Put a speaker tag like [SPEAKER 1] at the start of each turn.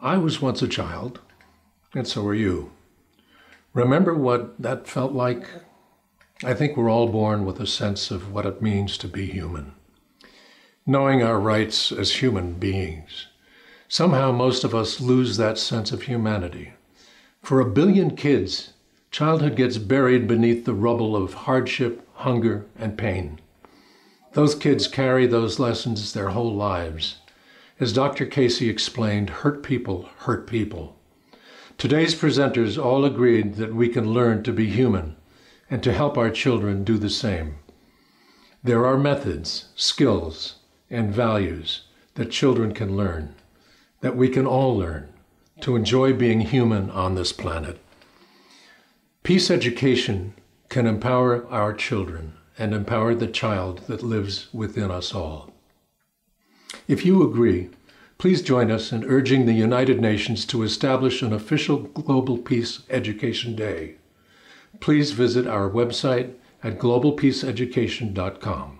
[SPEAKER 1] I was once a child, and so are you. Remember what that felt like? I think we're all born with a sense of what it means to be human, knowing our rights as human beings. Somehow, most of us lose that sense of humanity. For a billion kids, childhood gets buried beneath the rubble of hardship, hunger, and pain. Those kids carry those lessons their whole lives. As Dr. Casey explained, hurt people hurt people. Today's presenters all agreed that we can learn to be human and to help our children do the same. There are methods, skills, and values that children can learn, that we can all learn to enjoy being human on this planet. Peace education can empower our children and empower the child that lives within us all. If you agree, please join us in urging the United Nations to establish an official Global Peace Education Day please visit our website at globalpeaceeducation.com.